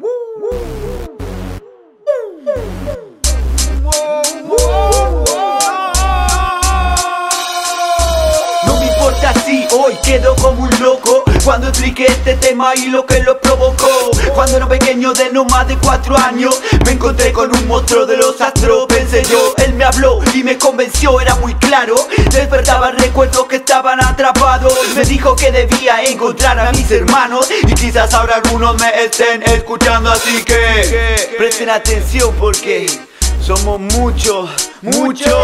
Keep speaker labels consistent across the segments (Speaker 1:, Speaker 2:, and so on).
Speaker 1: No me importa si hoy quedo como un loco Cuando expliqué este tema y lo que lo provocó. Cuando era pequeño de no más de cuatro años Me encontré con un monstruo de los astros Pensé yo, él me habló y me convenció, era muy claro. Despertaba recuerdos que estaban atrapados. Me dijo que debía encontrar a mis hermanos Y quizás ahora algunos me estén escuchando Así que presten atención porque somos muchos, muchos.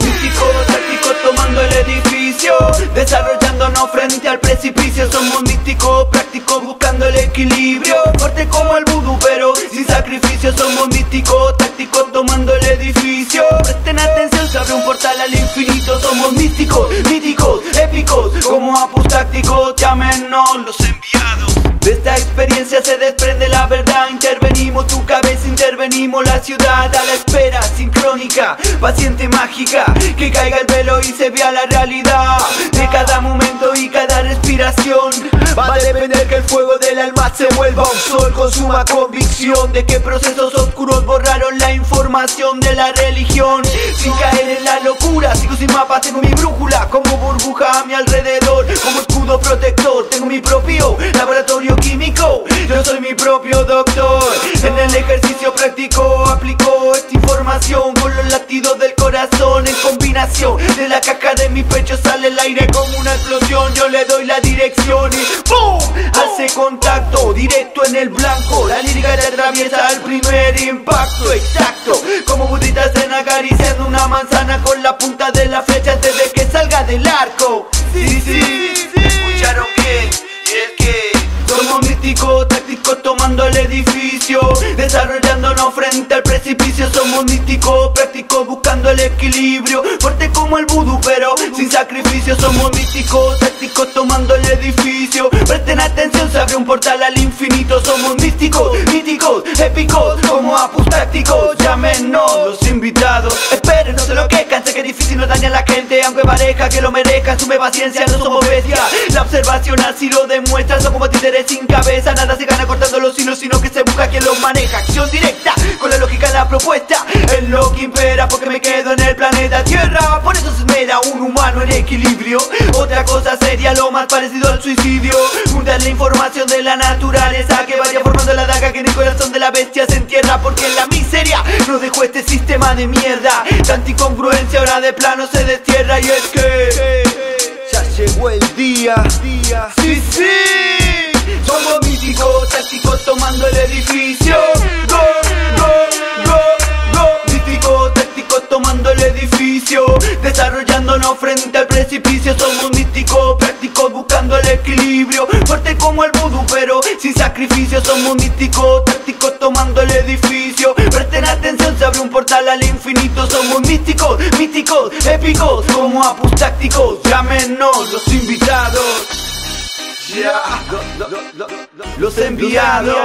Speaker 1: Místicos, tácticos tomando el edificio Desarrollándonos frente al precipicio Somos místicos, prácticos buscando el equilibrio. Fuerte como el vudú pero sin sacrificio. Somos místicos, tácticos tomando el edificio. Presten atención, se abre un portal al infinito. Somos místicos, míticos, épicos Como apus tácticos, llámenos los enviados. De esta experiencia se desprende la verdad. Intervenimos tu cabeza, intervenimos la ciudad A la espera. Sincrónica, paciente mágica Que caiga el velo y se vea la realidad. De cada momento y cada Va a depender que el fuego del alma se vuelva un sol. Con suma convicción de que procesos oscuros borraron la información de la religión. Sin caer en la locura, sigo sin mapa, tengo mi brújula Como burbuja a mi alrededor, como escudo protector Tengo mi propio laboratorio químico. Yo soy mi propio doctor. En el ejercicio práctico aplico de la caja de mi pecho Sale el aire como una explosión. Yo le doy la dirección y ¡BOOM! Hace contacto directo en el blanco. La lírica le atraviesa al primer impacto Exacto. Como buditas en acariciando una manzana Con la punta de la flecha antes de que salga del arco. Sí, sí, somos místicos, tácticos tomando el edificio. Desarrollándonos frente al precipicio. Somos místicos, prácticos buscando el equilibrio. Fuerte como el vudú pero sin sacrificio. Somos místicos, tácticos tomando el edificio. Presten atención, se abre un portal al infinito. Somos místicos, míticos, épicos Como apus tácticos, llámenos Pareja que lo merezca, sume paciencia, no somos bestias. La observación así lo demuestra, son como títeres sin cabeza. Nada se gana cortando los hilos, sino que se busca quien los maneja. Acción directa, con la lógica la propuesta. Es lo que impera porque me quedo en el planeta Tierra. Por eso se esmera un humano en equilibrio. Otra cosa sería lo más parecido al suicidio. Juntar la información de la naturaleza Que vaya la daga que en el corazón de la bestia se entierra Porque en la miseria nos dejó este sistema de mierda. Tanta incongruencia ahora de plano se destierra Y es que ya llegó el día. Sí, sí. Somos míticos, tácticos tomando el edificio. Go, go, go, go. Míticos, tácticos tomando el edificio. Desarrollándonos frente al precipicio. Somos místicos, buscando el equilibrio. Fuerte como el vudú pero sin sacrificio. Somos místicos, tácticos tomando el edificio. Presten atención, se abre un portal al infinito. Somos místicos, míticos, épicos Como apus tácticos, llámenos los invitados. Ya. Los enviados